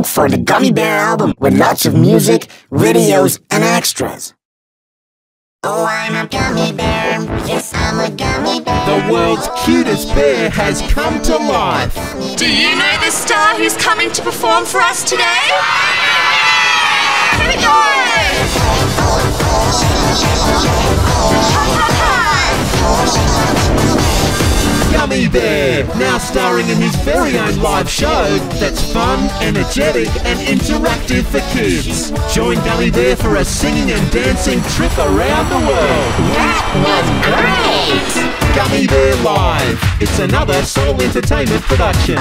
Look for the Gummy Bear album with lots of music, videos, and extras. Oh, I'm a gummy bear. Yes, I'm a gummy bear. The world's cutest bear has come to life. Do you know the star who's coming to perform for us today? Gummy Bear, now starring in his very own live show that's fun, energetic, and interactive for kids. Join Gummy Bear for a singing and dancing trip around the world. That was great. Gummy Bear Live. It's another Soul Entertainment production.